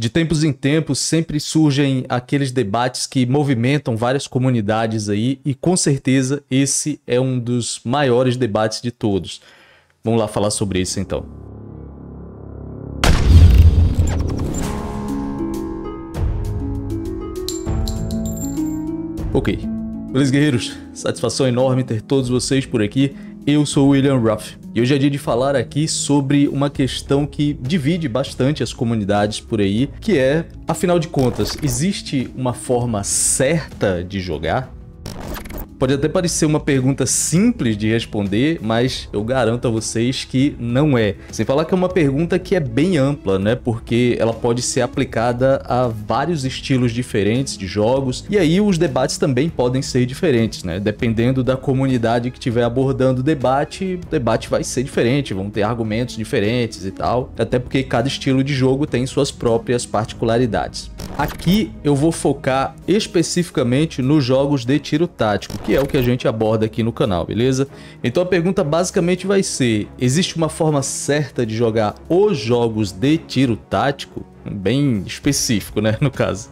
De tempos em tempos sempre surgem aqueles debates que movimentam várias comunidades aí e com certeza esse é um dos maiores debates de todos. Vamos lá falar sobre isso então. Ok. Beleza, guerreiros? Satisfação enorme ter todos vocês por aqui. Eu sou o William Ruff e hoje é dia de falar aqui sobre uma questão que divide bastante as comunidades por aí, que é, afinal de contas, existe uma forma certa de jogar? Pode até parecer uma pergunta simples de responder, mas eu garanto a vocês que não é. Sem falar que é uma pergunta que é bem ampla, né? Porque ela pode ser aplicada a vários estilos diferentes de jogos, e aí os debates também podem ser diferentes, né? Dependendo da comunidade que estiver abordando o debate, o debate vai ser diferente, vão ter argumentos diferentes e tal, até porque cada estilo de jogo tem suas próprias particularidades. Aqui eu vou focar especificamente nos jogos de tiro tático, que é o que a gente aborda aqui no canal, beleza? Então a pergunta basicamente vai ser: existe uma forma certa de jogar os jogos de tiro tático? Bem específico, né, no caso.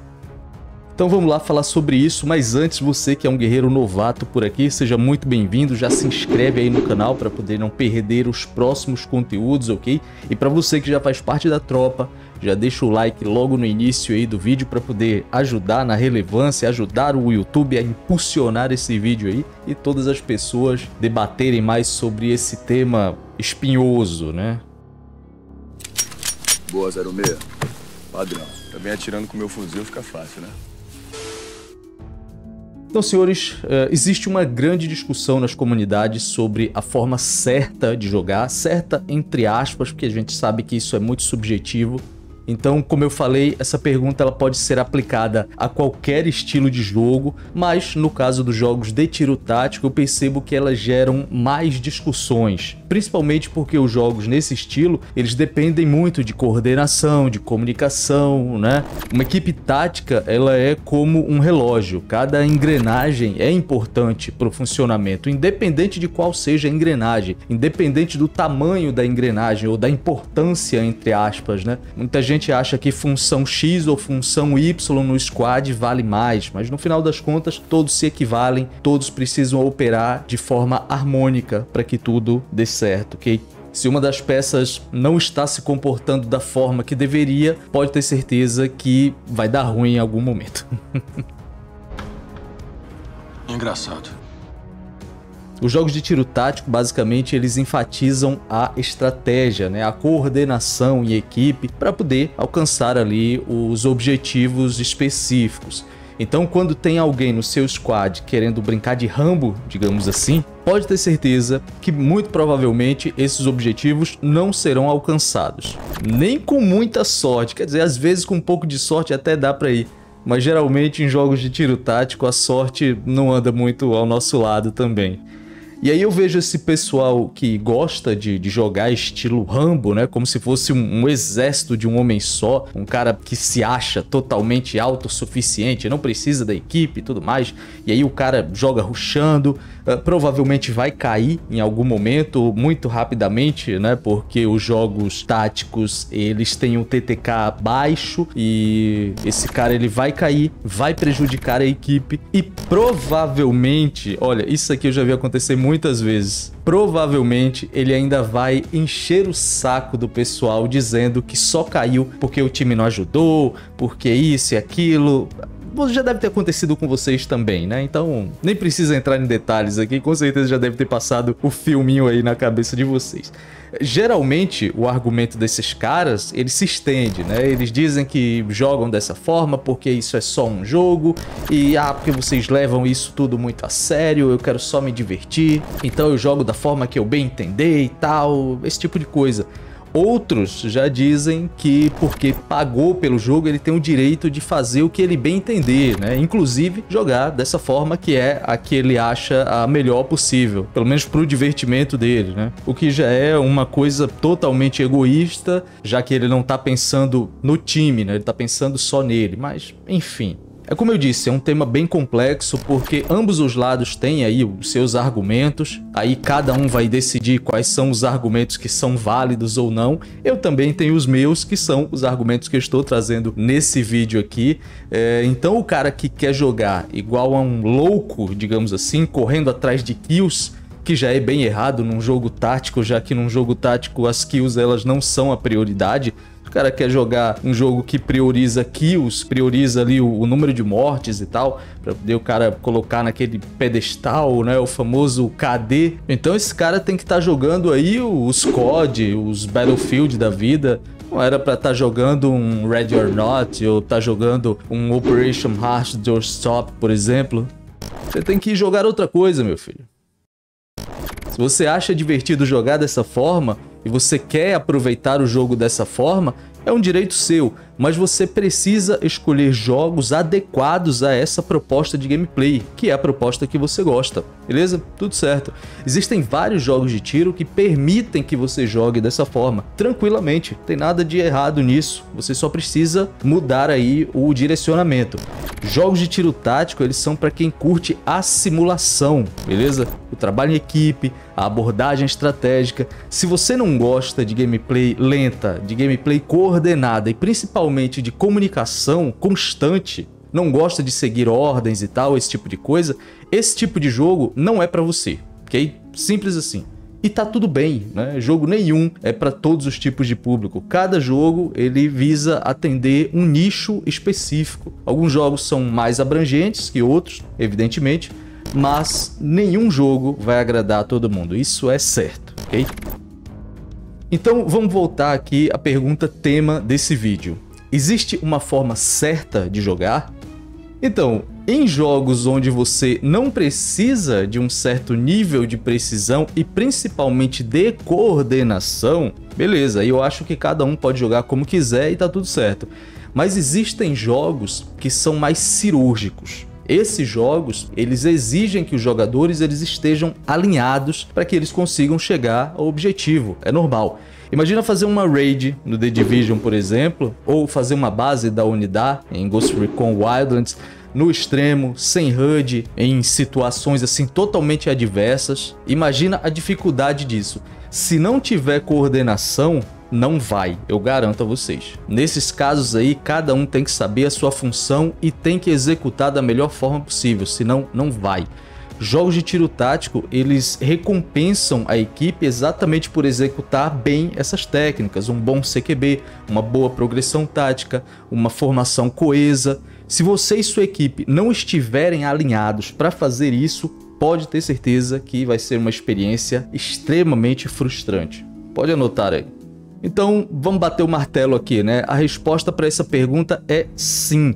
Então vamos lá falar sobre isso, mas antes você que é um guerreiro novato por aqui, seja muito bem-vindo, já se inscreve aí no canal para poder não perder os próximos conteúdos, ok? E para você que já faz parte da tropa, já deixa o like logo no início aí do vídeo para poder ajudar na relevância, ajudar o YouTube a impulsionar esse vídeo aí e todas as pessoas debaterem mais sobre esse tema espinhoso, né? Boa, 06. Padrão. Também atirando com meu fuzil fica fácil, né? Então, senhores, eh, existe uma grande discussão nas comunidades sobre a forma certa de jogar, certa entre aspas, porque a gente sabe que isso é muito subjetivo, então, como eu falei, essa pergunta ela pode ser aplicada a qualquer estilo de jogo, mas no caso dos jogos de tiro tático, eu percebo que elas geram mais discussões, principalmente porque os jogos nesse estilo, eles dependem muito de coordenação, de comunicação, né? Uma equipe tática, ela é como um relógio, cada engrenagem é importante para o funcionamento, independente de qual seja a engrenagem, independente do tamanho da engrenagem ou da importância entre aspas, né? Muita gente gente acha que função X ou função Y no squad vale mais, mas no final das contas todos se equivalem, todos precisam operar de forma harmônica para que tudo dê certo, ok? Se uma das peças não está se comportando da forma que deveria, pode ter certeza que vai dar ruim em algum momento. Engraçado. Os jogos de tiro tático, basicamente, eles enfatizam a estratégia, né? a coordenação em equipe para poder alcançar ali os objetivos específicos. Então, quando tem alguém no seu squad querendo brincar de Rambo, digamos assim, pode ter certeza que muito provavelmente esses objetivos não serão alcançados. Nem com muita sorte, quer dizer, às vezes com um pouco de sorte até dá para ir, mas geralmente em jogos de tiro tático a sorte não anda muito ao nosso lado também. E aí eu vejo esse pessoal que gosta de, de jogar estilo Rambo, né? Como se fosse um, um, exército de um homem só, um cara que se acha totalmente autossuficiente, não precisa da equipe e tudo mais. E aí o cara joga ruxando, uh, provavelmente vai cair em algum momento, muito rapidamente, né? Porque os jogos táticos, eles têm um TTK baixo e esse cara ele vai cair, vai prejudicar a equipe e provavelmente, olha, isso aqui eu já vi acontecer muitas vezes. Provavelmente ele ainda vai encher o saco do pessoal dizendo que só caiu porque o time não ajudou, porque isso e aquilo já deve ter acontecido com vocês também, né? Então, nem precisa entrar em detalhes aqui, com certeza já deve ter passado o filminho aí na cabeça de vocês. Geralmente, o argumento desses caras, ele se estende, né? Eles dizem que jogam dessa forma porque isso é só um jogo e ah, porque vocês levam isso tudo muito a sério, eu quero só me divertir, então eu jogo da forma que eu bem entender e tal, esse tipo de coisa. Outros já dizem que porque pagou pelo jogo, ele tem o direito de fazer o que ele bem entender, né? Inclusive jogar dessa forma que é a que ele acha a melhor possível, pelo menos pro divertimento dele, né? O que já é uma coisa totalmente egoísta, já que ele não tá pensando no time, né? Ele tá pensando só nele, mas enfim. É como eu disse, é um tema bem complexo porque ambos os lados têm aí os seus argumentos, aí cada um vai decidir quais são os argumentos que são válidos ou não. Eu também tenho os meus, que são os argumentos que eu estou trazendo nesse vídeo aqui. É, então o cara que quer jogar igual a um louco, digamos assim, correndo atrás de kills, que já é bem errado num jogo tático, já que num jogo tático as kills elas não são a prioridade, o cara quer jogar um jogo que prioriza kills, prioriza ali o, o número de mortes e tal, para poder o cara colocar naquele pedestal, né, o famoso KD. Então esse cara tem que estar tá jogando aí os COD, os Battlefield da vida, não era para estar tá jogando um Ready or Not ou estar tá jogando um Operation Hard Doorstop, por exemplo. Você tem que jogar outra coisa, meu filho. Se você acha divertido jogar dessa forma, e você quer aproveitar o jogo dessa forma, é um direito seu, mas você precisa escolher jogos adequados a essa proposta de gameplay, que é a proposta que você gosta, beleza? Tudo certo. Existem vários jogos de tiro que permitem que você jogue dessa forma, tranquilamente, tem nada de errado nisso, você só precisa mudar aí o direcionamento. Jogos de tiro tático, eles são para quem curte a simulação, beleza? O trabalho em equipe, a abordagem estratégica. Se você não gosta de gameplay lenta, de gameplay coordenada e principalmente de comunicação constante, não gosta de seguir ordens e tal, esse tipo de coisa, esse tipo de jogo não é para você, ok? Simples assim. E tá tudo bem, né? Jogo nenhum é para todos os tipos de público. Cada jogo ele visa atender um nicho específico. Alguns jogos são mais abrangentes que outros, evidentemente, mas nenhum jogo vai agradar a todo mundo, isso é certo, ok? Então vamos voltar aqui à pergunta tema desse vídeo. Existe uma forma certa de jogar? Então, em jogos onde você não precisa de um certo nível de precisão e principalmente de coordenação, beleza, eu acho que cada um pode jogar como quiser e tá tudo certo. Mas existem jogos que são mais cirúrgicos. Esses jogos, eles exigem que os jogadores eles estejam alinhados para que eles consigam chegar ao objetivo. É normal. Imagina fazer uma raid no The Division, por exemplo, ou fazer uma base da unidade em Ghost Recon Wildlands no extremo, sem HUD, em situações assim totalmente adversas. Imagina a dificuldade disso. Se não tiver coordenação, não vai, eu garanto a vocês. Nesses casos aí, cada um tem que saber a sua função e tem que executar da melhor forma possível, senão não vai. Jogos de tiro tático, eles recompensam a equipe exatamente por executar bem essas técnicas, um bom CQB, uma boa progressão tática, uma formação coesa. Se você e sua equipe não estiverem alinhados para fazer isso, pode ter certeza que vai ser uma experiência extremamente frustrante. Pode anotar aí. Então, vamos bater o martelo aqui, né? A resposta para essa pergunta é sim.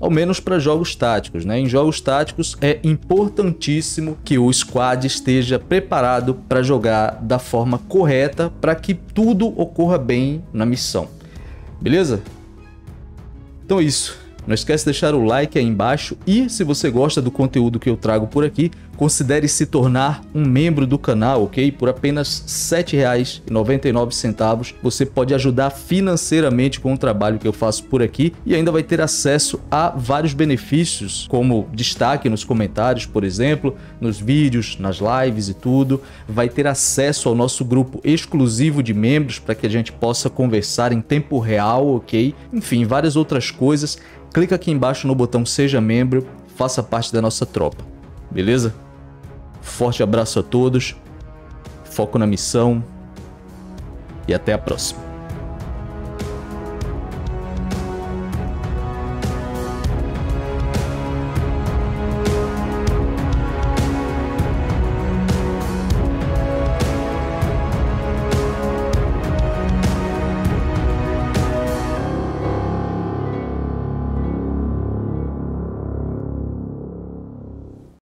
Ao menos para jogos táticos, né? Em jogos táticos é importantíssimo que o squad esteja preparado para jogar da forma correta para que tudo ocorra bem na missão. Beleza? Então é isso. Não esquece de deixar o like aí embaixo e se você gosta do conteúdo que eu trago por aqui, considere se tornar um membro do canal, ok? Por apenas R$ 7,99 você pode ajudar financeiramente com o trabalho que eu faço por aqui e ainda vai ter acesso a vários benefícios, como destaque nos comentários, por exemplo, nos vídeos, nas lives e tudo. Vai ter acesso ao nosso grupo exclusivo de membros para que a gente possa conversar em tempo real, ok? Enfim, várias outras coisas clica aqui embaixo no botão Seja Membro, faça parte da nossa tropa, beleza? Forte abraço a todos, foco na missão e até a próxima.